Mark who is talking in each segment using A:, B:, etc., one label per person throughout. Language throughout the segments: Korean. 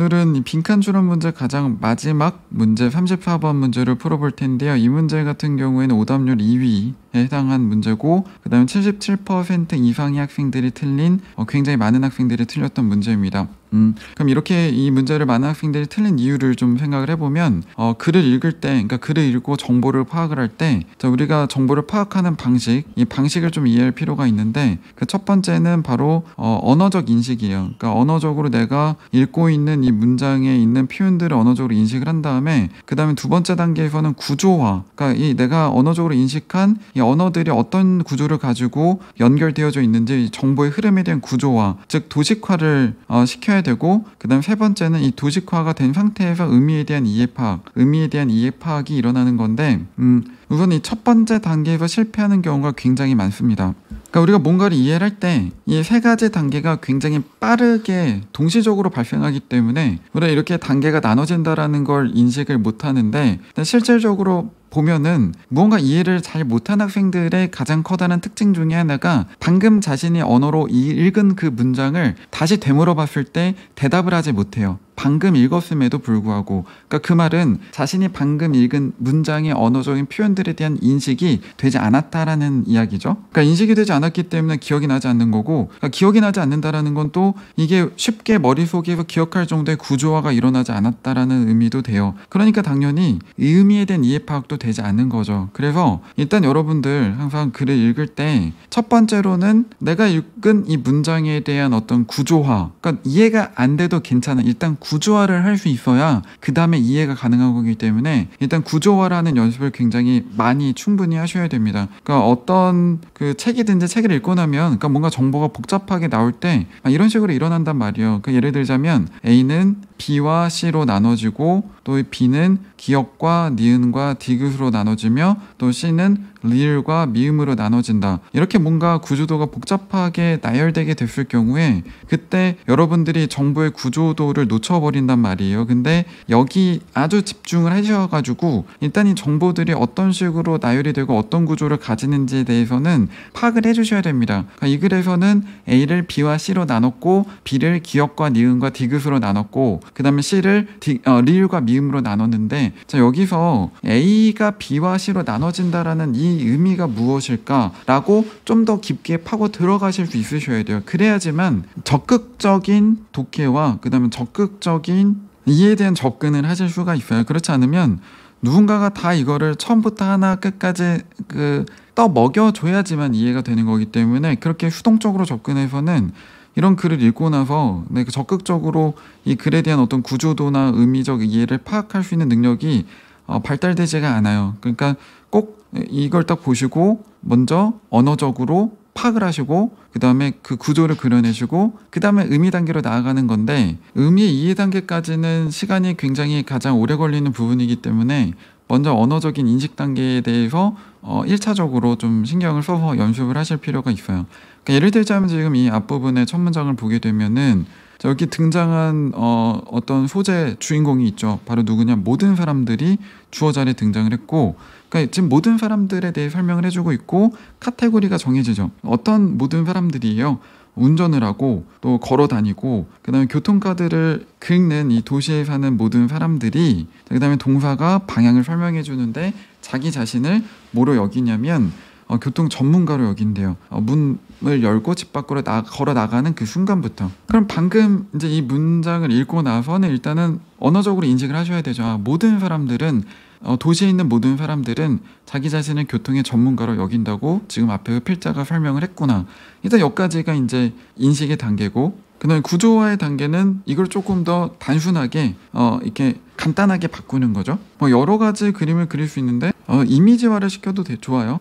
A: 오늘은 이 빈칸 추론 문제 가장 마지막 문제 34번 문제를 풀어볼 텐데요. 이 문제 같은 경우에는 오답률 2위에 해당한 문제고 그 다음에 77% 이상의 학생들이 틀린 어, 굉장히 많은 학생들이 틀렸던 문제입니다. 음, 그럼 이렇게 이 문제를 많은 학생들이 틀린 이유를 좀 생각을 해보면 어, 글을 읽을 때, 그러니까 글을 읽고 정보를 파악을 할 때, 자, 우리가 정보를 파악하는 방식, 이 방식을 좀 이해할 필요가 있는데 그 첫 번째는 바로 어, 언어적 인식이에요. 그러니까 언어적으로 내가 읽고 있는 이 문장에 있는 표현들을 언어적으로 인식을 한 다음에 그 다음에 두 번째 단계에서는 구조화, 그러니까 이 내가 언어적으로 인식한 이 언어들이 어떤 구조를 가지고 연결되어져 있는지 정보의 흐름에 대한 구조화, 즉 도식화를 어, 시켜야 되고 그다음 세 번째는 이 도식화가 된 상태에서 의미에 대한 이해 파악, 의미에 대한 이해 파악이 일어나는 건데 음, 우선 이 첫 번째 단계에서 실패하는 경우가 굉장히 많습니다. 그러니까 우리가 뭔가를 이해를 할 때 이 세 가지 단계가 굉장히 빠르게 동시적으로 발생하기 때문에 우리가 이렇게 단계가 나눠진다라는 걸 인식을 못 하는데 실질적으로 보면은 무언가 이해를 잘 못한 학생들의 가장 커다란 특징 중에 하나가 방금 자신이 언어로 읽은 그 문장을 다시 되물어 봤을 때 대답을 하지 못해요. 방금 읽었음에도 불구하고 그러니까 그 말은 자신이 방금 읽은 문장의 언어적인 표현들에 대한 인식이 되지 않았다라는 이야기죠. 그러니까 인식이 되지 않았기 때문에 기억이 나지 않는 거고 그러니까 기억이 나지 않는다라는 건 또 이게 쉽게 머릿속에서 기억할 정도의 구조화가 일어나지 않았다라는 의미도 돼요. 그러니까 당연히 이 의미에 대한 이해 파악도 되지 않는 거죠. 그래서 일단 여러분들 항상 글을 읽을 때 첫 번째로는 내가 읽은 이 문장에 대한 어떤 구조화 그러니까 이해가 안 돼도 괜찮아. 일단 구 조화를 할 수 있어야 그 다음에 이해가 가능한 거기 때문에 일단 구조화라는 연습을 굉장히 많이 충분히 하셔야 됩니다. 그러니까 어떤 그 책이든지 책을 읽고 나면 그러니까 뭔가 정보가 복잡하게 나올 때 이런 식으로 일어난단 말이에요. 그러니까 예를 들자면 A는 B와 C로 나눠지고 또 B는 기역과 니은과 디귿으로 나눠지며 또 C는 리을과 미음으로 나눠진다. 이렇게 뭔가 구조도가 복잡하게 나열되게 됐을 경우에 그때 여러분들이 정보의 구조도를 놓쳐버린단 말이에요. 근데 여기 아주 집중을 하셔가지고 일단 이 정보들이 어떤 식으로 나열이 되고 어떤 구조를 가지는지에 대해서는 파악을 해주셔야 됩니다. 그러니까 이 글에서는 A를 B와 C로 나눴고 B를 기역과 니은과 디귿으로 나눴고 그 다음에 C를 디, 어, 리을과 미음으로 나눴는데 자 여기서 A가 B와 C로 나눠진다라는 이 의미가 무엇일까라고 좀 더 깊게 파고 들어가실 수 있으셔야 돼요. 그래야지만 적극적인 독해와 그다음에 적극적인 이해에 대한 접근을 하실 수가 있어요. 그렇지 않으면 누군가가 다 이거를 처음부터 하나 끝까지 그 떠 먹여 줘야지만 이해가 되는 거기 때문에 그렇게 수동적으로 접근해서는 이런 글을 읽고 나서 네, 적극적으로 이 글에 대한 어떤 구조도나 의미적 이해를 파악할 수 있는 능력이 어, 발달되지가 않아요. 그러니까 꼭 이걸 딱 보시고 먼저 언어적으로 파악을 하시고 그 다음에 그 구조를 그려내시고 그 다음에 의미 단계로 나아가는 건데 의미 이해 단계까지는 시간이 굉장히 가장 오래 걸리는 부분이기 때문에 먼저 언어적인 인식 단계에 대해서 어 1차적으로 좀 신경을 써서 연습을 하실 필요가 있어요. 그러니까 예를 들자면 지금 이 앞부분의 첫 문장을 보게 되면은 여기 등장한 어, 어떤 소재 주인공이 있죠. 바로 누구냐? 모든 사람들이 주어 자리에 등장을 했고, 그러니까 지금 모든 사람들에 대해 설명을 해주고 있고 카테고리가 정해지죠. 어떤 모든 사람들이에요. 운전을 하고 또 걸어 다니고 그다음에 교통카드를 긁는 이 도시에 사는 모든 사람들이 그다음에 동사가 방향을 설명해 주는데 자기 자신을 뭐로 여기냐면 어, 교통 전문가로 여긴대요. 어, 문을 열고 집 밖으로 나, 걸어 나가는 그 순간부터. 그럼 방금 이제 이 문장을 읽고 나서는 일단은 언어적으로 인식을 하셔야 되죠. 아, 모든 사람들은 어, 도시에 있는 모든 사람들은 자기 자신을 교통의 전문가로 여긴다고 지금 앞에 필자가 설명을 했구나. 일단 여기까지가 이제 인식의 단계고, 그다음에 구조화의 단계는 이걸 조금 더 단순하게 어, 이렇게 간단하게 바꾸는 거죠. 뭐 여러 가지 그림을 그릴 수 있는데 어, 이미지화를 시켜도 돼, 좋아요.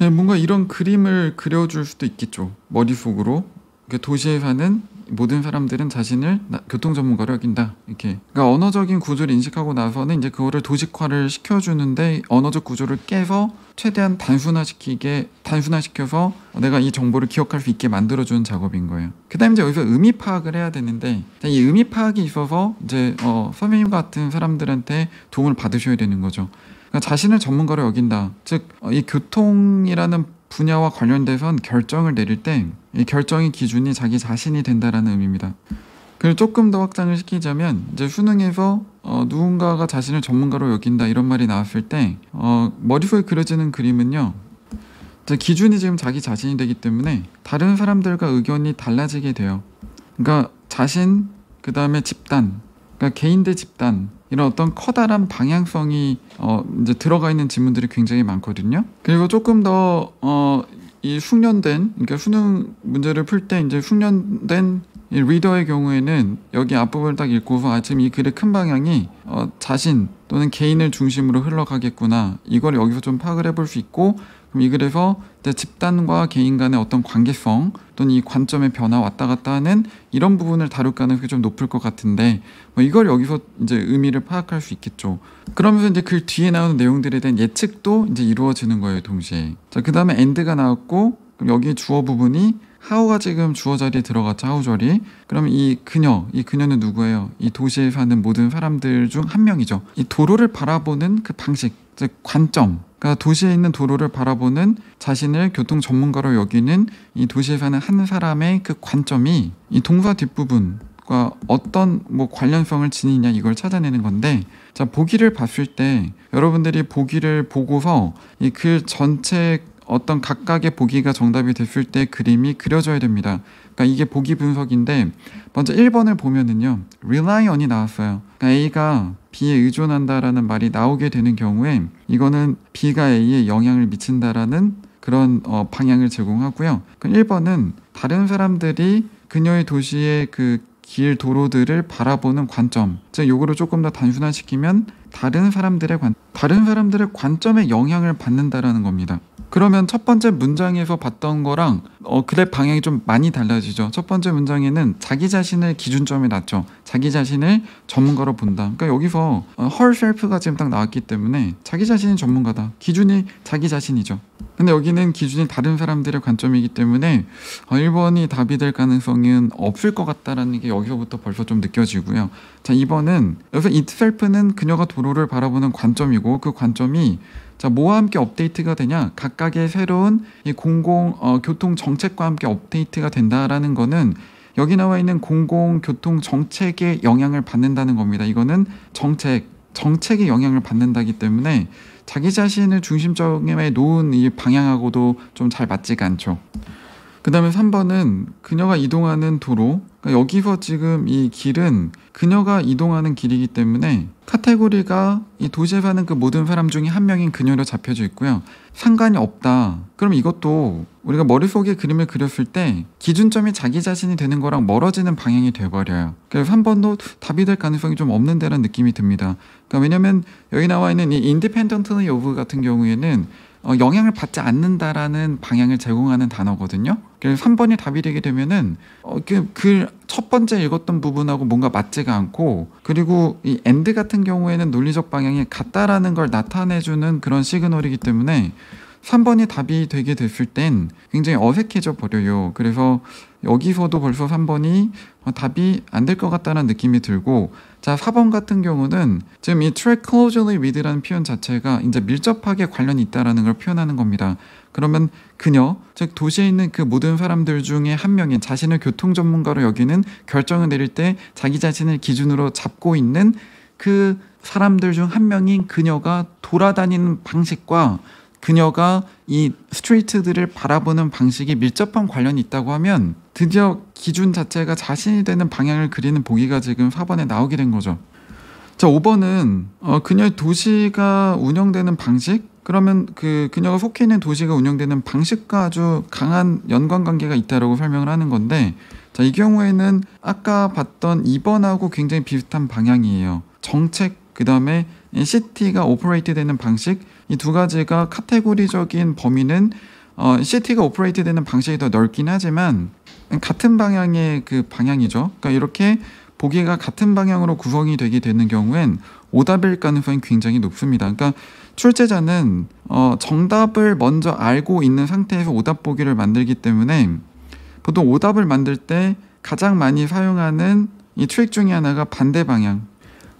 A: 네, 뭔가 이런 그림을 그려줄 수도 있겠죠. 머릿속으로. 도시에 사는 모든 사람들은 자신을 교통 전문가로 여긴다. 이렇게. 그러니까 언어적인 구조를 인식하고 나서는 이제 그거를 도식화를 시켜주는데 언어적 구조를 깨서 최대한 단순화시키게, 단순화시켜서 내가 이 정보를 기억할 수 있게 만들어주는 작업인 거예요. 그 다음에 이제 여기서 의미 파악을 해야 되는데, 이 의미 파악이 있어서 이제, 어, 선생님 같은 사람들한테 도움을 받으셔야 되는 거죠. 그러니까 자신을 전문가로 여긴다. 즉, 어, 이 교통이라는 분야와 관련돼선 결정을 내릴 때 이 결정의 기준이 자기 자신이 된다라는 의미입니다. 그리고 조금 더 확장을 시키자면 이제 수능에서 어, 누군가가 자신을 전문가로 여긴다 이런 말이 나왔을 때 어, 머릿속에 그려지는 그림은요. 기준이 지금 자기 자신이 되기 때문에 다른 사람들과 의견이 달라지게 돼요. 그러니까 자신 그 다음에 집단, 그러니까 개인 대 집단 이런 어떤 커다란 방향성이 어, 이제 들어가 있는 지문들이 굉장히 많거든요. 그리고 조금 더 어, 이 숙련된 그러니까 수능 문제를 풀 때 이제 숙련된 이 리더의 경우에는 여기 앞부분을 딱 읽고서 아 지금 이 글의 큰 방향이 어, 자신 또는 개인을 중심으로 흘러가겠구나 이걸 여기서 좀 파악을 해볼 수 있고 그럼 이 글에서 집단과 개인 간의 어떤 관계성 또는 이 관점의 변화 왔다 갔다 하는 이런 부분을 다룰 가능성이 좀 높을 것 같은데 뭐 이걸 여기서 이제 의미를 파악할 수 있겠죠. 그러면서 이제 글 뒤에 나오는 내용들에 대한 예측도 이제 이루어지는 거예요 동시에. 자 그 다음에 엔드가 나왔고 그럼 여기 주어 부분이 하우가 지금 주어 자리에 들어갔죠 하우절이 그럼 이 그녀 이 그녀는 누구예요 이 도시에 사는 모든 사람들 중 한 명이죠 이 도로를 바라보는 그 방식 즉 관점 그러니까 도시에 있는 도로를 바라보는 자신을 교통 전문가로 여기는 이 도시에 사는 한 사람의 그 관점이 이 동사 뒷부분과 어떤 뭐 관련성을 지니냐 이걸 찾아내는 건데 자 보기를 봤을 때 여러분들이 보기를 보고서 이 글 전체 어떤 각각의 보기가 정답이 됐을 때 그림이 그려져야 됩니다. 그러니까 이게 보기 분석인데 먼저 1번을 보면은요. rely on이 나왔어요. 그러니까 A가 B에 의존한다라는 말이 나오게 되는 경우에 이거는 B가 A에 영향을 미친다라는 그런 어, 방향을 제공하고요. 그럼 1번은 다른 사람들이 그녀의 도시의 그 길 도로들을 바라보는 관점. 즉 요거를 조금 더 단순화시키면 다른 사람들의 관 다른 사람들의 관점에 영향을 받는다라는 겁니다. 그러면 첫 번째 문장에서 봤던 거랑 어, 글의 방향이 좀 많이 달라지죠. 첫 번째 문장에는 자기 자신을 기준점에 놨죠. 자기 자신을 전문가로 본다. 그러니까 여기서 어, herself가 지금 딱 나왔기 때문에 자기 자신이 전문가다. 기준이 자기 자신이죠. 근데 여기는 기준이 다른 사람들의 관점이기 때문에 어, 1번이 답이 될 가능성은 없을 것 같다라는 게 여기서부터 벌써 좀 느껴지고요. 자, 2번은 여기서 itself는 그녀가 도로를 바라보는 관점이고 그 관점이 자, 뭐와 함께 업데이트가 되냐? 각각의 새로운 이 공공 어, 교통 정책과 함께 업데이트가 된다라는 거는 여기 나와 있는 공공 교통 정책에 영향을 받는다는 겁니다. 이거는 정책, 정책에 영향을 받는다기 때문에 자기 자신을 중심점에 놓은 이 방향하고도 좀 잘 맞지가 않죠. 그 다음에 3번은 그녀가 이동하는 도로. 그러니까 여기서 지금 이 길은 그녀가 이동하는 길이기 때문에 카테고리가 이 도시에 사는 그 모든 사람 중에 한 명인 그녀로 잡혀져 있고요. 상관이 없다. 그럼 이것도 우리가 머릿속에 그림을 그렸을 때 기준점이 자기 자신이 되는 거랑 멀어지는 방향이 돼버려요. 그래서 3번도 답이 될 가능성이 좀 없는데라는 느낌이 듭니다. 그러니까 왜냐면 여기 나와 있는 이 independent의 여부 같은 경우에는 어, 영향을 받지 않는다라는 방향을 제공하는 단어거든요. 그래서 3번이 답이 되게 되면은 어, 그첫 그 번째 읽었던 부분하고 뭔가 맞지가 않고 그리고 이 and 같은 경우에는 논리적 방향이 같다라는 걸 나타내주는 그런 시그널이기 때문에 3번이 답이 되게 됐을 땐 굉장히 어색해져 버려요. 그래서 여기서도 벌써 3번이 어, 답이 안 될 것 같다는 느낌이 들고 자 4번 같은 경우는 지금 이 track closely with라는 표현 자체가 이제 밀접하게 관련이 있다라는 걸 표현하는 겁니다. 그러면 그녀 즉 도시에 있는 그 모든 사람들 중에 한 명인 자신을 교통 전문가로 여기는 결정을 내릴 때 자기 자신을 기준으로 잡고 있는 그 사람들 중 한 명인 그녀가 돌아다니는 방식과 그녀가 이 스트리트들을 바라보는 방식이 밀접한 관련이 있다고 하면 드디어 기준 자체가 자신이 되는 방향을 그리는 보기가 지금 4번에 나오게 된 거죠. 자, 5번은 어, 그녀의 도시가 운영되는 방식? 그러면 그 그녀가 속해 있는 도시가 운영되는 방식과 아주 강한 연관 관계가 있다라고 설명을 하는 건데 자, 이 경우에는 아까 봤던 2번하고 굉장히 비슷한 방향이에요. 정책 그다음에 city가 operate 되는 방식 이 두 가지가 카테고리적인 범위는 어, city가 operate 되는 방식이 더 넓긴 하지만 같은 방향의 그 방향이죠. 그러니까 이렇게 보기가 같은 방향으로 구성이 되게 되는 경우엔 오답일 가능성이 굉장히 높습니다. 그러니까 출제자는 어, 정답을 먼저 알고 있는 상태에서 오답 보기를 만들기 때문에 보통 오답을 만들 때 가장 많이 사용하는 이 트릭 중에 하나가 반대 방향.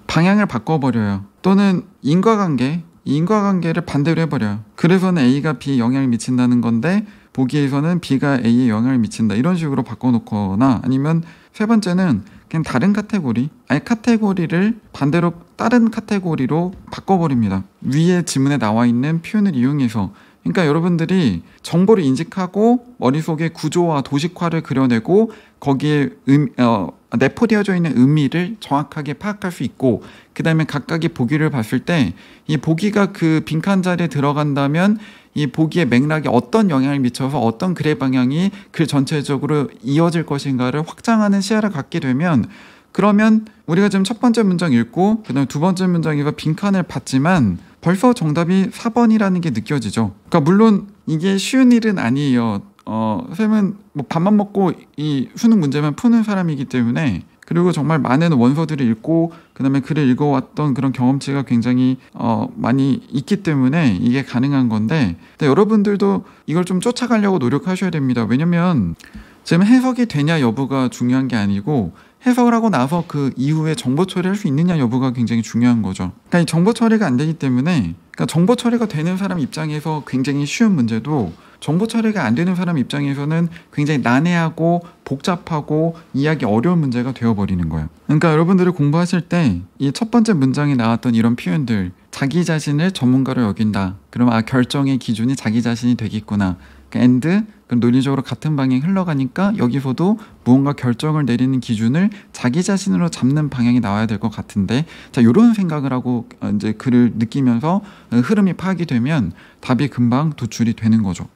A: 방향을 바꿔버려요. 또는 인과관계, 인과관계를 반대로 해버려요. 그래서는 A가 B에 영향을 미친다는 건데 보기에서는 B가 A에 영향을 미친다 이런 식으로 바꿔놓거나 아니면 세 번째는 그냥 다른 카테고리, 아니 카테고리를 반대로 다른 카테고리로 바꿔버립니다. 위에 지문에 나와 있는 표현을 이용해서 그러니까 여러분들이 정보를 인식하고 머릿속에 구조와 도식화를 그려내고 거기에 음, 어, 내포되어져 있는 의미를 정확하게 파악할 수 있고 그 다음에 각각의 보기를 봤을 때 이 보기가 그 빈칸 자리에 들어간다면 이 보기의 맥락에 어떤 영향을 미쳐서 어떤 글의 방향이 글 전체적으로 이어질 것인가를 확장하는 시야를 갖게 되면 그러면 우리가 지금 첫 번째 문장 읽고 그다음 두 번째 문장에서 빈칸을 봤지만 벌써 정답이 4번이라는 게 느껴지죠. 그러니까 물론 이게 쉬운 일은 아니에요. 어, 쌤은 뭐 밥만 먹고 이 수능 문제만 푸는 사람이기 때문에 그리고 정말 많은 원서들을 읽고 그다음에 글을 읽어왔던 그런 경험치가 굉장히 어, 많이 있기 때문에 이게 가능한 건데 여러분들도 이걸 좀 쫓아가려고 노력하셔야 됩니다. 왜냐면 지금 해석이 되냐 여부가 중요한 게 아니고 해석을 하고 나서 그 이후에 정보 처리할 수 있느냐 여부가 굉장히 중요한 거죠. 그러니까 이 정보 처리가 안 되기 때문에 그러니까 정보 처리가 되는 사람 입장에서 굉장히 쉬운 문제도 정보 처리가 안 되는 사람 입장에서는 굉장히 난해하고 복잡하고 이해하기 어려운 문제가 되어버리는 거예요. 그러니까 여러분들이 공부하실 때 이 첫 번째 문장에 나왔던 이런 표현들 자기 자신을 전문가로 여긴다. 그럼 아 결정의 기준이 자기 자신이 되겠구나. 그러니까 그럼 논리적으로 같은 방향이 흘러가니까 여기서도 무언가 결정을 내리는 기준을 자기 자신으로 잡는 방향이 나와야 될 것 같은데 자 이런 생각을 하고 어, 이제 글을 느끼면서 흐름이 파악이 되면 답이 금방 도출이 되는 거죠.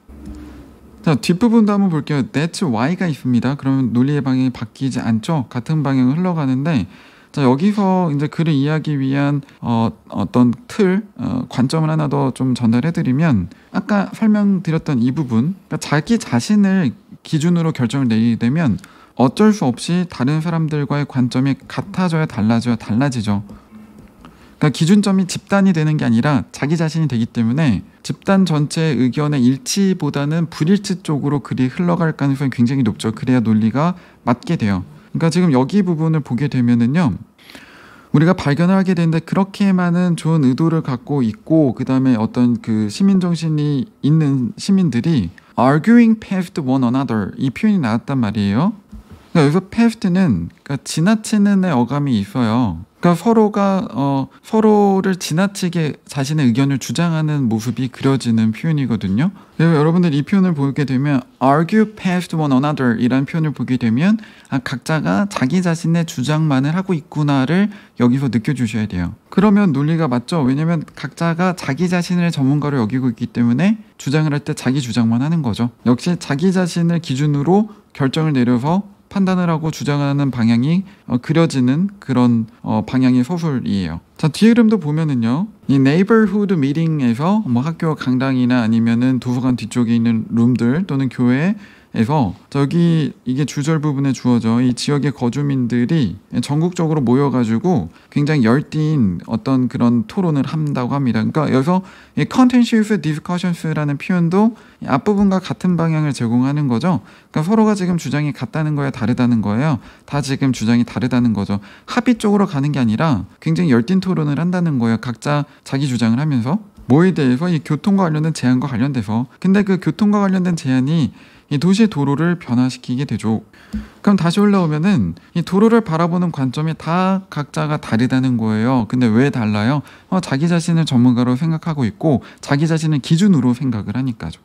A: 자 뒷부분도 한번 볼게요. That's why가 있습니다. 그러면 논리의 방향이 바뀌지 않죠. 같은 방향을 흘러가는데 자 여기서 이제 글을 이해하기 위한 어, 어떤 틀 어, 관점을 하나 더 좀 전달해드리면 아까 설명드렸던 이 부분 그러니까 자기 자신을 기준으로 결정을 내리게 되면 어쩔 수 없이 다른 사람들과의 관점이 같아져야 달라져야 달라지죠. 그러니까 기준점이 집단이 되는 게 아니라 자기 자신이 되기 때문에 집단 전체의 의견의 일치보다는 불일치 쪽으로 글이 흘러갈 가능성이 굉장히 높죠. 그래야 논리가 맞게 돼요. 그러니까 지금 여기 부분을 보게 되면은요. 우리가 발견을 하게 되는데 그렇게 많은 좋은 의도를 갖고 있고 그다음에 어떤 그 시민 정신이 있는 시민들이 arguing past one another 이 표현이 나왔단 말이에요. 그러니까 여기서 past는 그러니까 지나치는 의 어감이 있어요. 그러니까 서로가 어, 서로를 지나치게 자신의 의견을 주장하는 모습이 그려지는 표현이거든요. 여러분들 이 표현을 보게 되면 argue past one another 이라는 표현을 보게 되면 아, 각자가 자기 자신의 주장만을 하고 있구나를 여기서 느껴주셔야 돼요. 그러면 논리가 맞죠. 왜냐면 각자가 자기 자신을 전문가로 여기고 있기 때문에 주장을 할 때 자기 주장만 하는 거죠. 역시 자기 자신을 기준으로 결정을 내려서 판단을 하고 주장하는 방향이 어, 그려지는 그런 어, 방향의 서술이에요. 자 뒤에 그림도 보면은요, 이 neighborhood meeting에서 뭐 학교 강당이나 아니면은 도서관 뒤쪽에 있는 룸들 또는 교회 에서 저기 이게 주절 부분에 주어져 이 지역의 거주민들이 전국적으로 모여가지고 굉장히 열띤 어떤 그런 토론을 한다고 합니다. 그러니까 여기서 이 contentious discussions라는 표현도 앞부분과 같은 방향을 제공하는 거죠. 그러니까 서로가 지금 주장이 같다는 거야 다르다는 거예요. 다 지금 주장이 다르다는 거죠. 합의 쪽으로 가는 게 아니라 굉장히 열띤 토론을 한다는 거예요. 각자 자기 주장을 하면서 뭐에 대해서 이 교통과 관련된 제한과 관련돼서 근데 그 교통과 관련된 제한이 이 도시의 도로를 변화시키게 되죠. 그럼 다시 올라오면은 이 도로를 바라보는 관점이 다 각자가 다르다는 거예요. 근데 왜 달라요? 어, 자기 자신을 전문가로 생각하고 있고 자기 자신을 기준으로 생각을 하니까죠.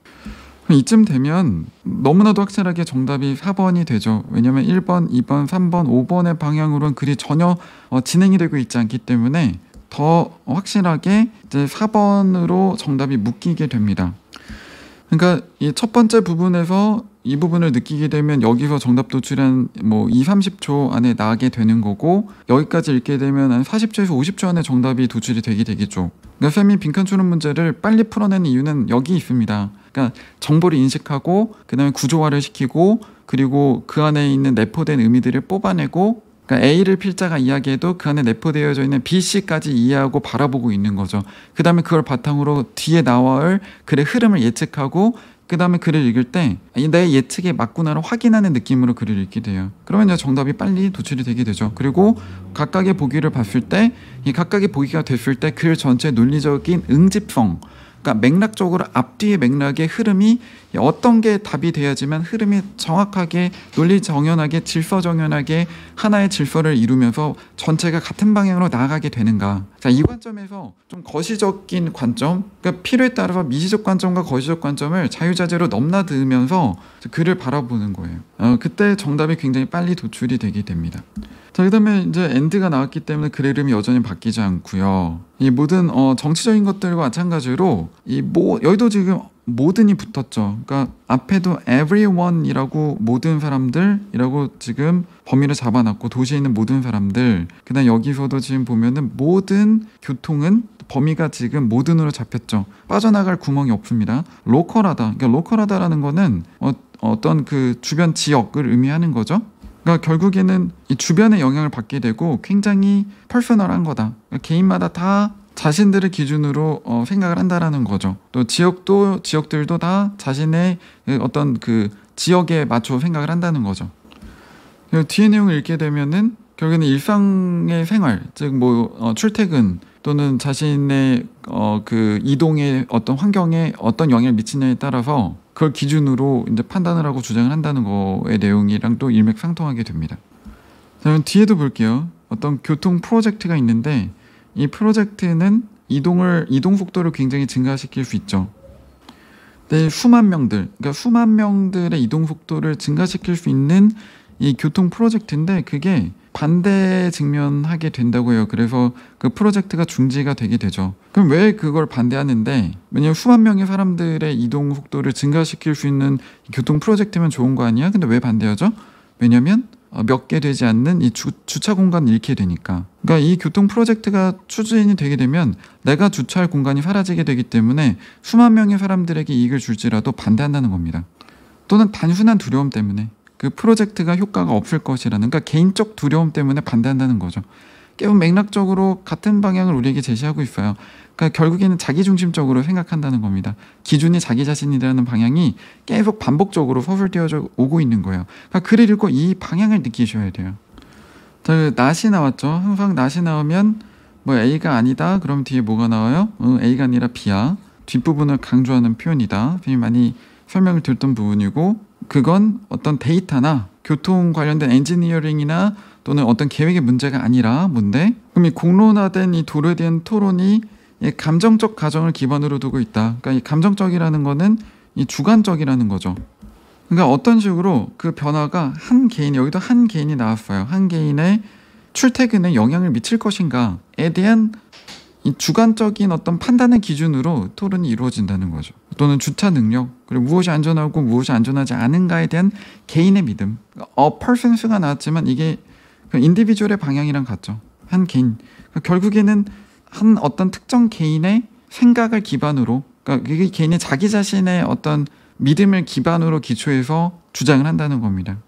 A: 이쯤 되면 너무나도 확실하게 정답이 4번이 되죠. 왜냐면 1번, 2번, 3번, 5번의 방향으로는 글이 전혀 어, 진행이 되고 있지 않기 때문에 더 확실하게 이제 4번으로 정답이 묶이게 됩니다. 그러니까 이 첫 번째 부분에서 이 부분을 느끼게 되면 여기서 정답 도출한 뭐 2, 30초 안에 나게 되는 거고 여기까지 읽게 되면 한 40초에서 50초 안에 정답이 도출이 되게 되겠죠. 그러니까 쌤이 빈칸 추론 문제를 빨리 풀어내는 이유는 여기 있습니다. 그러니까 정보를 인식하고 그다음에 구조화를 시키고 그리고 그 안에 있는 내포된 의미들을 뽑아내고 그러니까 A를 필자가 이야기해도 그 안에 내포되어져 있는 B, C까지 이해하고 바라보고 있는 거죠. 그 다음에 그걸 바탕으로 뒤에 나와올 글의 흐름을 예측하고 그 다음에 글을 읽을 때 내 예측에 맞구나를 확인하는 느낌으로 글을 읽게 돼요. 그러면 정답이 빨리 도출이 되게 되죠. 그리고 각각의 보기를 봤을 때 이 각각의 보기가 됐을 때 글 전체 논리적인 응집성 그러니까 맥락적으로 앞뒤의 맥락의 흐름이 어떤 게 답이 돼야지만 흐름이 정확하게 논리 정연하게 질서 정연하게 하나의 질서를 이루면서 전체가 같은 방향으로 나아가게 되는가. 자, 이 관점에서 좀 거시적인 관점, 그러니까 필요에 따라서 미시적 관점과 거시적 관점을 자유자재로 넘나들면서 글을 바라보는 거예요. 어, 그때 정답이 굉장히 빨리 도출이 되게 됩니다. 자, 그다음에 이제 and가 나왔기 때문에 글 흐름이 여전히 바뀌지 않고요. 이 모든 어, 정치적인 것들과 마찬가지로 이뭐 여기도 지금 모든이 붙었죠. 그러니까 앞에도 everyone이라고 모든 사람들이라고 지금 범위를 잡아놨고 도시에 있는 모든 사람들. 그다음 여기서도 지금 보면은 모든 교통은 범위가 지금 모든으로 잡혔죠. 빠져나갈 구멍이 없습니다. local하다. 그러니까 local하다라는 거는 어, 어떤 그 주변 지역을 의미하는 거죠. 그러니까 결국에는 이 주변의 영향을 받게 되고 굉장히 퍼스널한 거다. 그러니까 개인마다 다 자신들을 기준으로 어, 생각을 한다라는 거죠. 또 지역도 지역들도 다 자신의 어떤 그 지역에 맞춰 생각을 한다는 거죠. 뒤에 내용을 읽게 되면은 결국에는 일상의 생활, 즉 뭐 어, 출퇴근 또는 자신의 어, 그 이동의 어떤 환경에 어떤 영향을 미치냐에 따라서 그걸 기준으로 이제 판단을 하고 주장을 한다는 거의 내용이랑 또 일맥상통하게 됩니다. 자, 뒤에도 볼게요. 어떤 교통 프로젝트가 있는데 이 프로젝트는 이동을 이동 속도를 굉장히 증가시킬 수 있죠. 네, 수만 명들, 그러니까 수만 명들의 이동 속도를 증가시킬 수 있는 이 교통 프로젝트인데 그게 반대 직면하게 된다고 해요. 그래서 그 프로젝트가 중지가 되게 되죠. 그럼 왜 그걸 반대하는데? 왜냐면 수만 명의 사람들의 이동 속도를 증가시킬 수 있는 교통 프로젝트면 좋은 거 아니야? 근데 왜 반대하죠? 왜냐면 어, 몇개 되지 않는 이 주, 주차 공간을 잃게 되니까. 그러니까 이 교통 프로젝트가 추진이 되게 되면 내가 주차할 공간이 사라지게 되기 때문에 수만 명의 사람들에게 이익을 줄지라도 반대한다는 겁니다. 또는 단순한 두려움 때문에 그 프로젝트가 효과가 없을 것이라는 그러니까 개인적 두려움 때문에 반대한다는 거죠. 깨우 맥락적으로 같은 방향을 우리에게 제시하고 있어요. 그러니까 결국에는 자기 중심적으로 생각한다는 겁니다. 기준이 자기 자신이라는 방향이 계속 반복적으로 서술되어져 오고 있는 거예요. 그러니까 글을 읽고 이 방향을 느끼셔야 돼요. 자, 낫이 나왔죠. 항상 낫이 나오면 뭐 A가 아니다. 그럼 뒤에 뭐가 나와요? 어, A가 아니라 B야. 뒷부분을 강조하는 표현이다. 많이 설명을 들었던 부분이고 그건 어떤 데이터나 교통 관련된 엔지니어링이나 또는 어떤 계획의 문제가 아니라 뭔데? 그럼 이 공론화된 이 도로에 대한 토론이 이 감정적 가정을 기반으로 두고 있다. 그러니까 이 감정적이라는 거는 이 주관적이라는 거죠. 그러니까 어떤 식으로 그 변화가 한 개인 여기도 한 개인이 나왔어요. 한 개인의 출퇴근에 영향을 미칠 것인가에 대한 이 주관적인 어떤 판단의 기준으로 토론이 이루어진다는 거죠. 또는 주차 능력, 그리고 무엇이 안전하고 무엇이 안전하지 않은가에 대한 개인의 믿음. 어 퍼센스가 나왔지만 이게 그 인디비주얼의 방향이랑 같죠. 한 개인. 그러니까 결국에는 한 어떤 특정 개인의 생각을 기반으로 그러니까 그게 개인의 자기 자신의 어떤 믿음을 기반으로 기초해서 주장을 한다는 겁니다.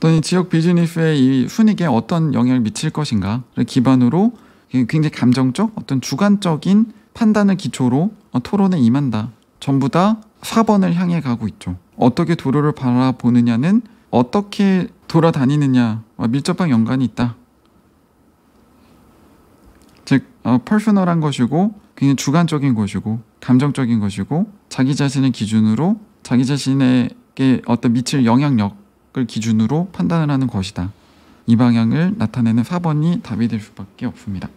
A: 또는 지역 비즈니스의 이 순익에 어떤 영향을 미칠 것인가를 기반으로 굉장히 감정적 어떤 주관적인 판단을 기초로 토론에 임한다. 전부 다 4번을 향해 가고 있죠. 어떻게 도로를 바라보느냐는 어떻게 돌아다니느냐와 밀접한 연관이 있다. 즉 어, 퍼스널한 것이고 굉장히 주관적인 것이고 감정적인 것이고 자기 자신을 기준으로 자기 자신에게 어떤 미칠 영향력을 기준으로 판단을 하는 것이다. 이 방향을 나타내는 4번이 답이 될 수밖에 없습니다.